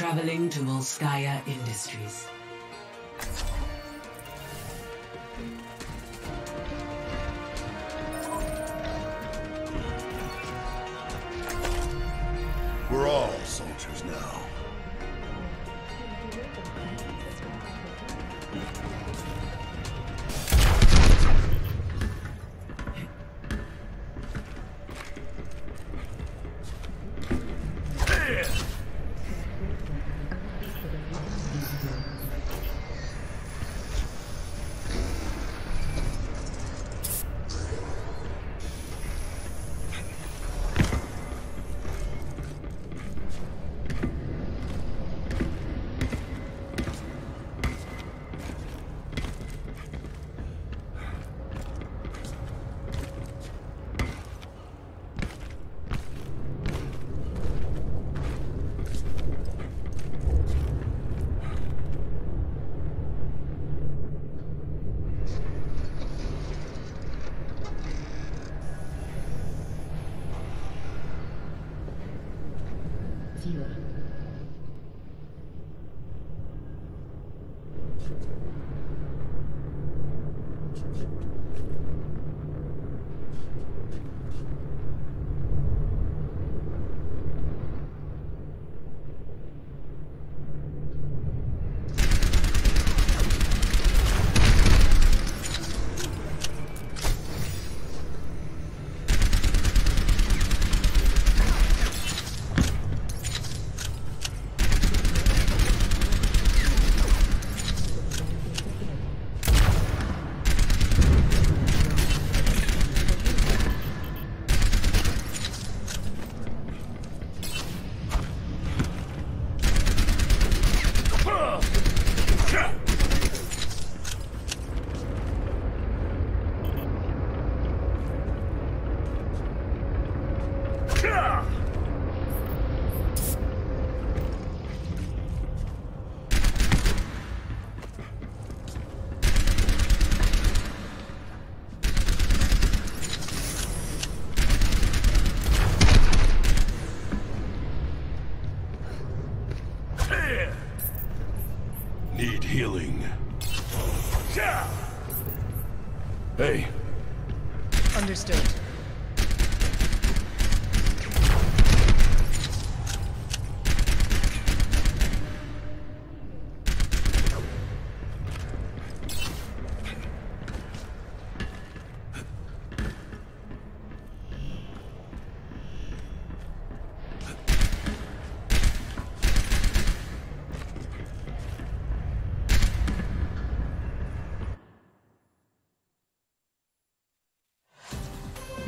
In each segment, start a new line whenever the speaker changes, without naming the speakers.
Traveling to Volskaya Industries.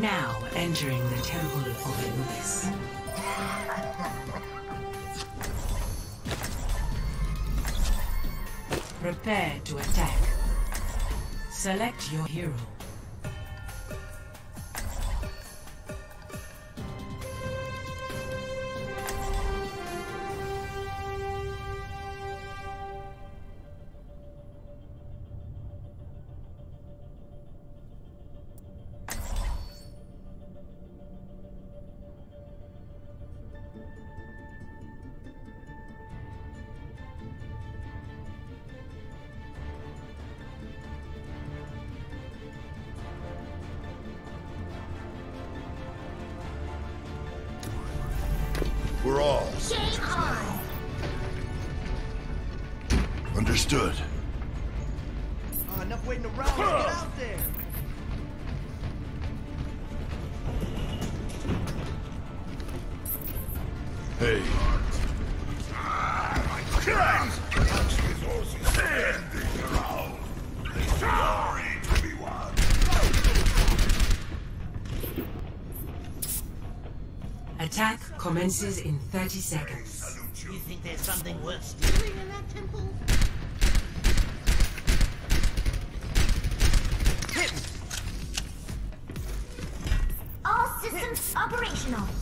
Now
entering the Temple of Anubis. Prepare to attack. Select your hero.
Understood.
Oh, enough waiting around. Get out there.
Hey,
Attack commences in 30 seconds.
You think there's something worth stealing in that temple?
Operational.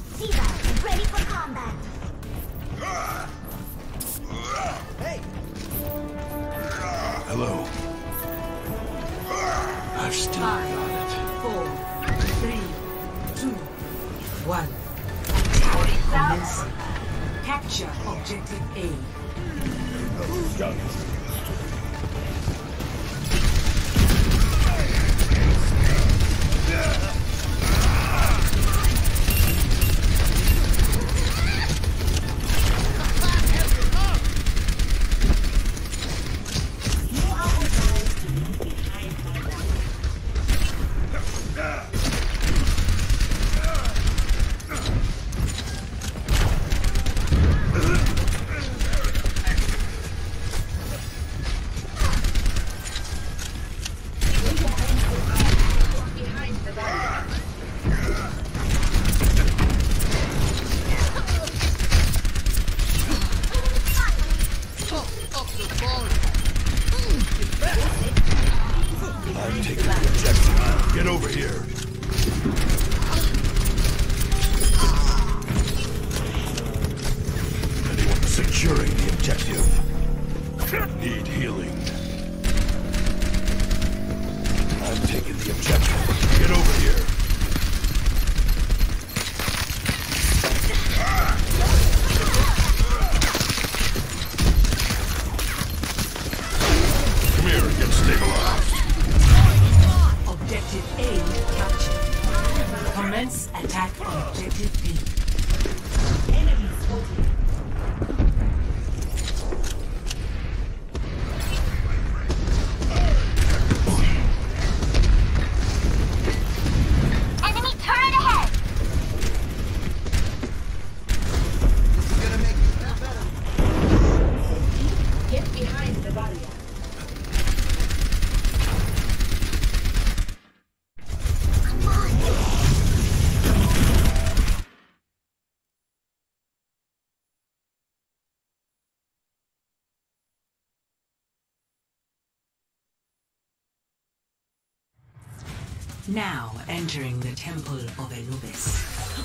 Now entering the temple of Anubis.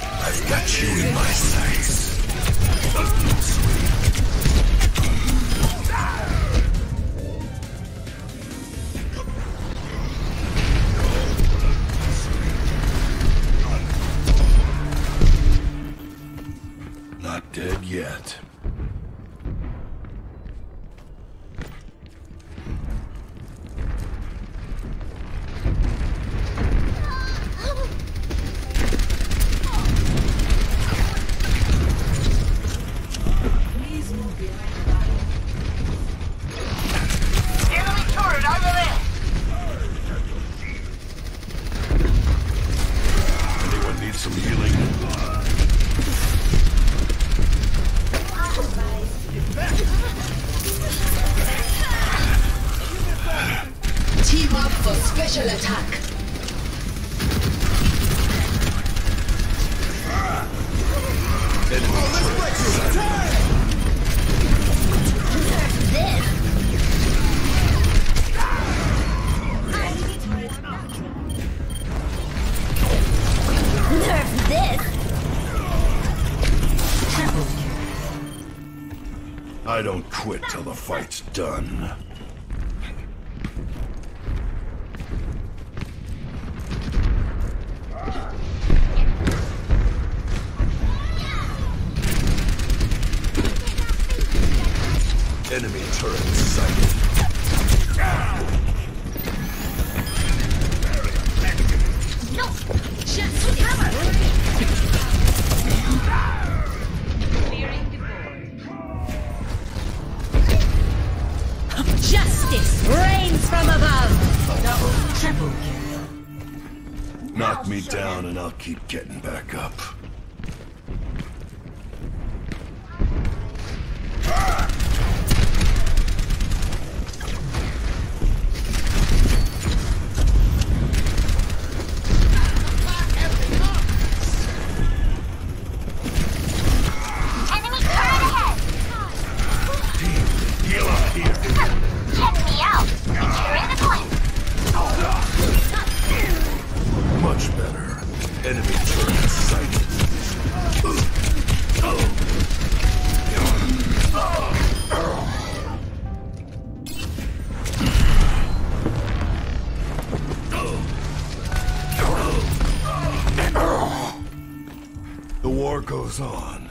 I've got you in my sights.
Nerf this.
Triple
I don't quit till the fight's done. Enemy turret sighted.
No. Just cover.
Justice rains from above.
double triple kill.
Knock me down and I'll keep getting back up. goes on.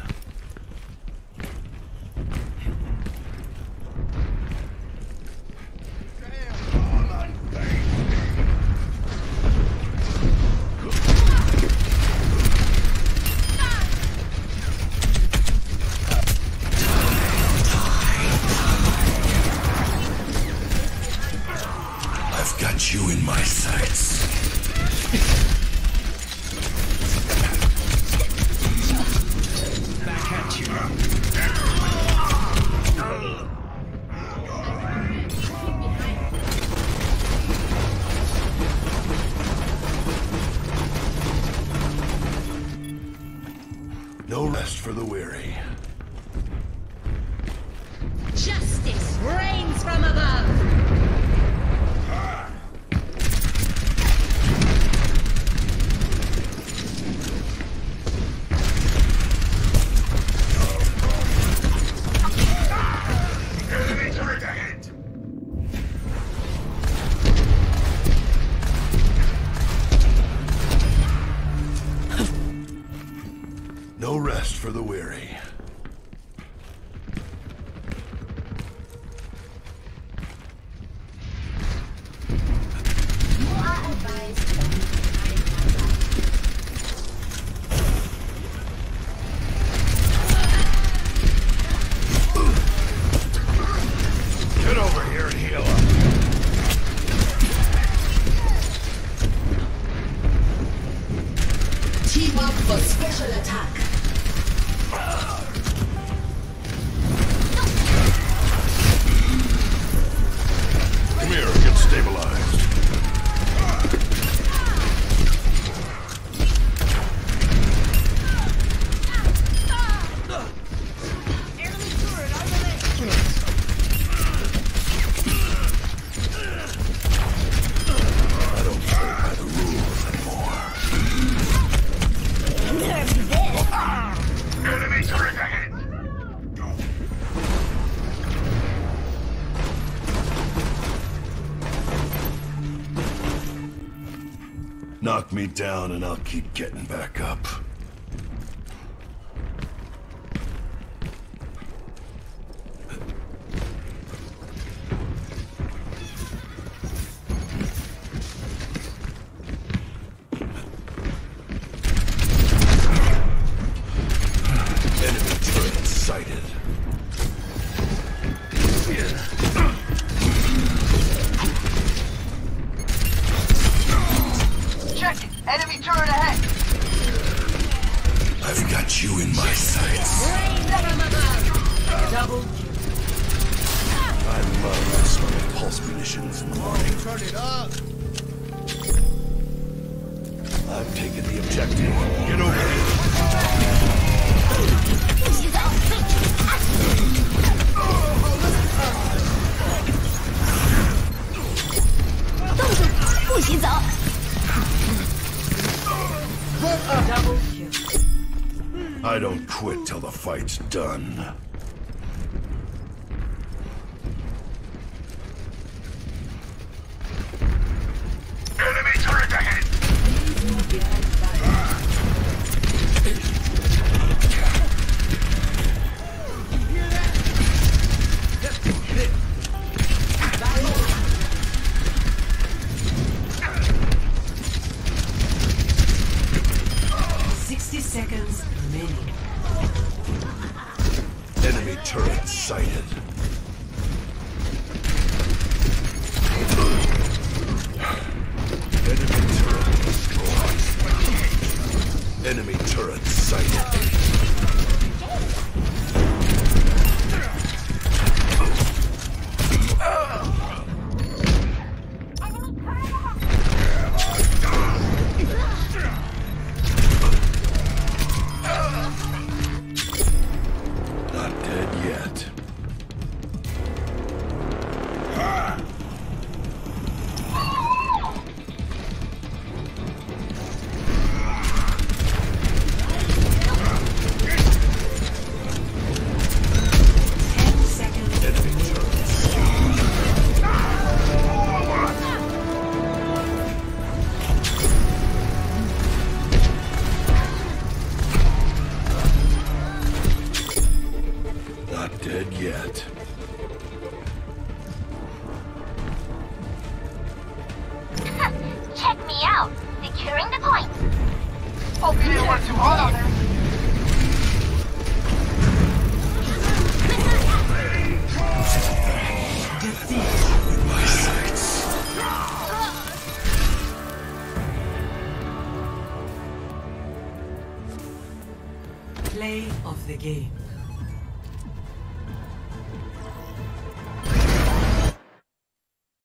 I've got you in my sights. Me down and I'll keep getting back up. I've got you in my sights.
Double
I love the smell of pulse munitions in the morning.
Turn it up.
I've taken the objective. Get over here.
double.
I don't quit till the fight's done. Enemy turret sighted. Enemy turret destroyed. Enemy turret sighted.